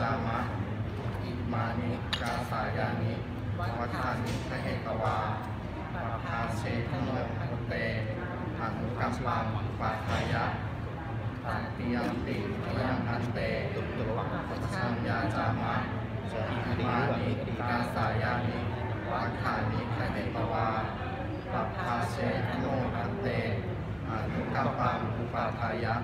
จามะอิมานิกาสายานิวัฏานิทะเหกวาปะพาเชทโนพันเตอนุกัมปังปาทายะตันติยมติยังพันเตปัจฉัญญาจามะอิมานิกาสายานิวัฏานิทะเหกวาปะพาเชทโนพันเตอนุกัมปังปาทายะ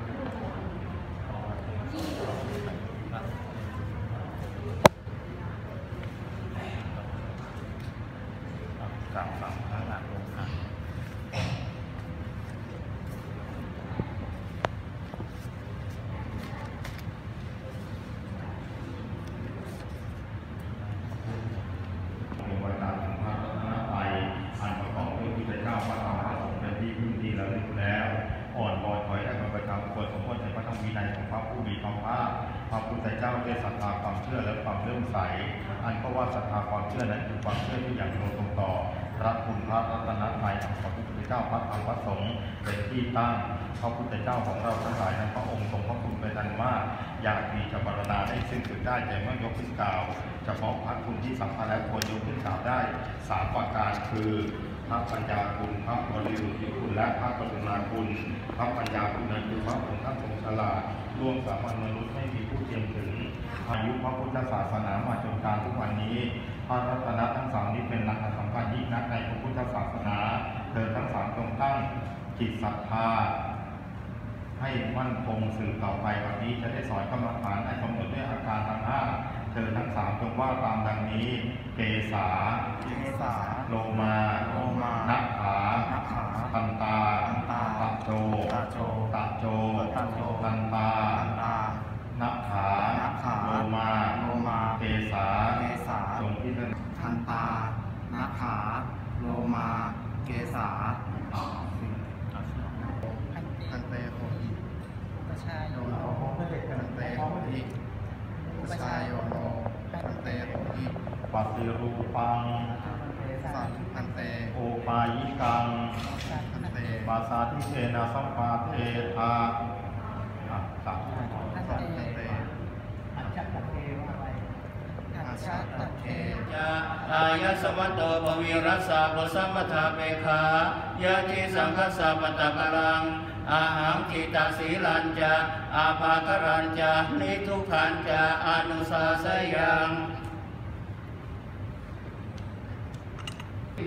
กลับฝั่งข้างหลังลงค่ะวตาสัมภาระนาไปอันประกอบด้วยพุทธเจ้าพระธรรมพระสงฆ์เป็นที่พึ่งที่ระลึกแล้วอ่อนบอนถอยและประจำควรสมมติในพระธรรมวินัยของพระผู้มีพระภาคพระพุทธเจ้าด้ศรัทธาความเชื่อและความเลื่อมใส อันก็ว่าศรัทธาความเชื่อนั้นคือความเชื่อที่อย่างตรงต่อ พระคุณพระรัตนตรัยของพระพุทธเจ้าพระธรรมพระสงฆ์เป็นที่ตั้งพระพุทธเจ้าของเราทั้งหลายนั้นพระองค์ทรงพระคุณเป็นอันมากอยากมีจะบรรณาได้ซึ่งสุดได้แต่เมื่อยกขึ้นกล่าวเฉพาะพระคุณที่สำคัญและควรยกขึ้นกล่าวได้สามประการคือพระปัญญาคุณพระบริสุทธิคุณและพระกรุณาคุณพระปัญญาคุณนั้นคือพระองค์ท่านทรงฉลาดร่วมสามัญมนุษย์ไม่มีผู้เทียมถึงอายุพระพุทธศาสนามาจนการทุกวันนี้ พระรัตนทั้งสามนี้เป็นหลักสำคัญยิ่งนักในพระพุทธศาสนา เธอทั้งสามจงตั้งจิตศรัทธา ให้มั่นคงสืบต่อไปวันนี้จะได้สอนกรรมฐานให้กำหนดด้วยอาการทั้งห้าเธอทั้งสามจงว่าตามดังนี้เกษาเกษาโลมาโลมานักขานักขาตันตาตันตาตะโจตะโจตะโจตะโจตันตาตันตานักขานักขาโลมา โลมา เกษา เกษา จงพิจารณา ทันตา นาขา โลมา เกษา อ่า พันเต ทันเตโหหิ ประชาโย โยโนทันเตโหหิปชายโยโนทันเตโหหิปฏิรูปัง สัมพันเตโอปายิกังทันเตปาสาทิเชนะสัมปาเทธาสักสัมพันเตอัจฉริว่าอะไรอาชาตะเคยะอายะสมัตโตปวิรัสสะปสัมปทาเปขายะจิสังคสะปตะกรัง อาหังจิตตสีลัญจะอาภาครัญจะนิทุขันจะอนุสาสยัง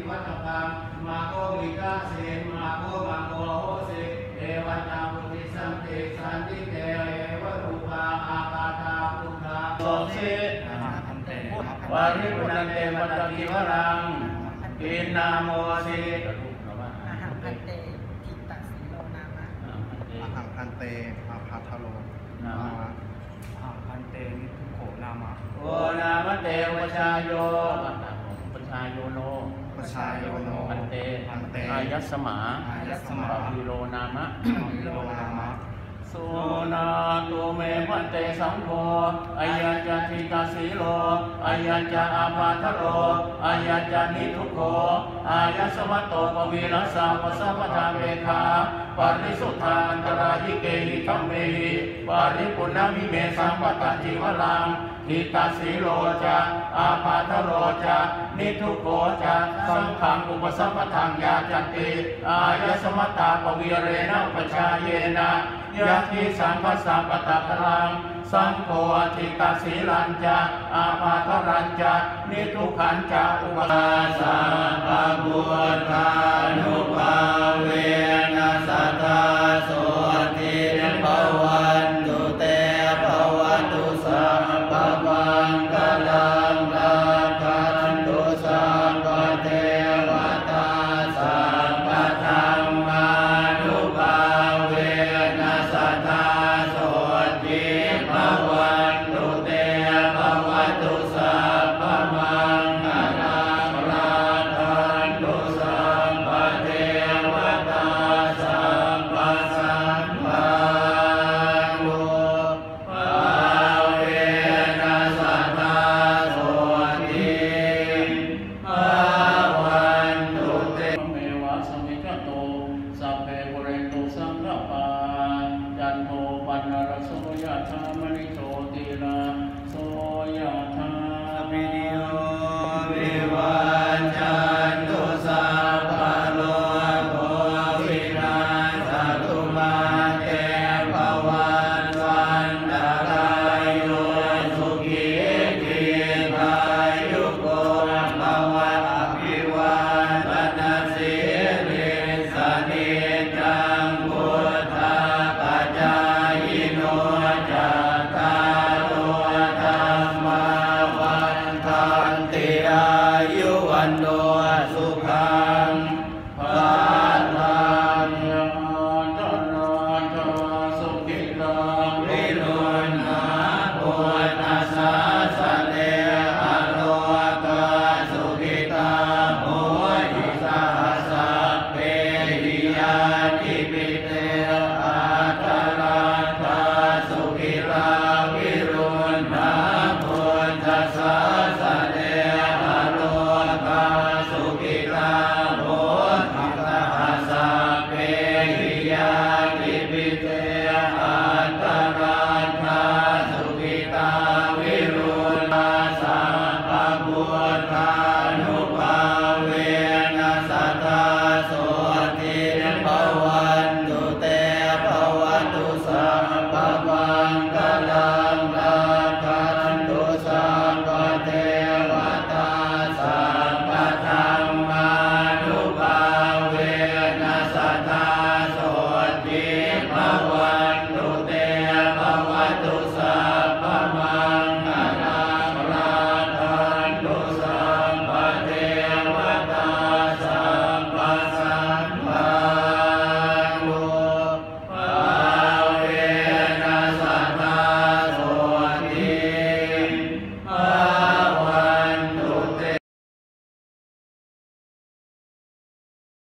วัตตังมาโกมิกาเสมาโกมาโกโหสิเอวัตตาปุติสันติสันติเตเอวรูปาอาปาตาปุถาโสสิอาหาพันเตวาริปุนันเตปัตตกิวรังกินนาโมสิ เตอาภัทโลนามะอาพันเตนิทุโขนามะโอนามะเตวชาโยปชาโยโนปชายโยโนพันเตพันเตอายัสสมาอายัสสมาวิโลนามะวิโลนามะ สุนาตุเมพันเตสังโฆอายัญจทิตาสีโลอายัญจอาปาทโลอายัญจนิทุโขอายัสวัตโตปวีรสสะปสัมปทาเมคาปาริสุทธานตรายิเกหิธัมเมหิปาริปุณณมิเมสัมปตจิวลังทิตาสีโลจะอาปาทโลจะนิทุโขจะสังขังอุปสัมปทังยาจันติอายสมัตตาปวีเรนะปชาเยนะ ยะทิสังคสัมปตะกรัง สังโฆอธิตาสีลัญจะอาภาทรัญจะนิทุขันจะอุปาสัพพะพุทธานุภาเว เปปุเรตุสังฆปาจันโทปันนรสุยะธามนิโช cuando